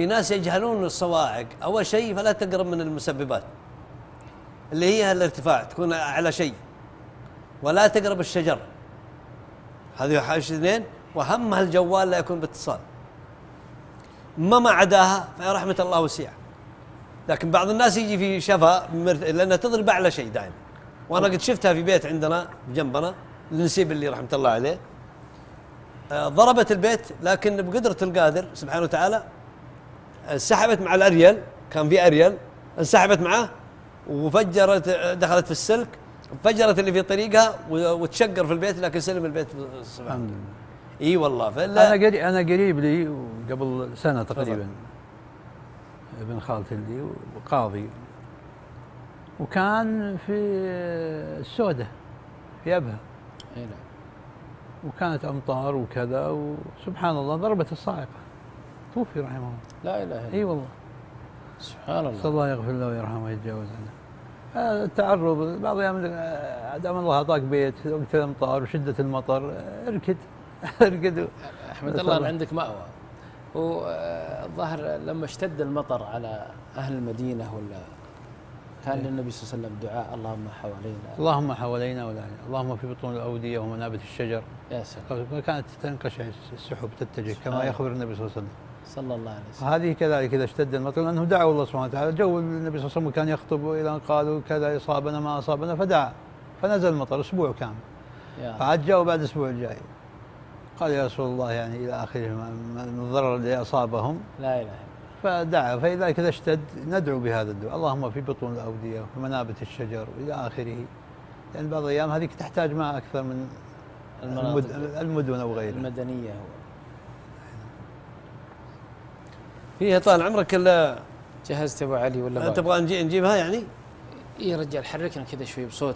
في ناس يجهلون الصواعق. أول شيء فلا تقرب من المسببات اللي هي الارتفاع تكون أعلى شيء. ولا تقرب الشجر. هذه اثنين. واهمها الجوال لا يكون باتصال. ما ما عداها فرحمه الله وسيعه لكن بعض الناس يجي في شفا مرت... لأنها تضرب أعلى شيء دائما. وأنا قد شفتها في بيت عندنا جنبنا النسيب اللي رحمة الله عليه. آه، ضربت البيت لكن بقدرة القادر سبحانه وتعالى انسحبت مع الاريل كان في اريل انسحبت معه وفجرت دخلت في السلك فجرت اللي في طريقها وتشقر في البيت لكن سلم البيت سبحان الحمد الله لله. إي والله فلا أنا قريب أنا قريب لي قبل سنة تقريبا ابن خالتي لي وقاضي. وكان في السودة في أبها. إي نعم. وكانت أمطار وكذا وسبحان الله ضربت الصاعقة. توفي رحمه الله. لا إله إلا إي والله. سبحان الله. الله يغفر له ويرحمه ويتجاوز عنه. آه، التعرض بعض الأيام آه، دام الله أعطاك بيت وقت الامطار وشدة المطر آه، اركد. اركد. أحمد الله ان الله. عندك مأوى. والظاهر لما اشتد المطر على أهل المدينة ولا كان إيه. للنبي صلى الله عليه وسلم دعاء اللهم حوالينا. اللهم حوالينا ولا اللهم في بطون الأودية ومنابت الشجر. يا سلام. كانت تنقشع السحب تتجه كما يخبر النبي صلى الله عليه وسلم. صلى الله عليه وسلم. وهذه كذلك إذا اشتد المطر لأنه دعوا الله سبحانه وتعالى. جو النبي صلى الله عليه وسلم كان يخطب إلى أن قالوا كذا إصابنا ما أصابنا فدعا. فنزل المطر أسبوع كامل. فعاد جاءوا بعد الأسبوع الجاي قال يا رسول الله يعني إلى آخره من الضرر الذي أصابهم. لا إله إلا فدعا. فلذلك اذا اشتد ندعو بهذا الدعاء. اللهم في بطون الأودية ومنابت الشجر وإلى آخره. لأن بعض الأيام هذه تحتاج ماء أكثر من المدن أو غيرها. المدنية هو. فيها طال عمرك إلا جهزت أبو علي ولا؟ تبغى نجي نجيبها يعني إي رجال حركنا كذا شوي بصوت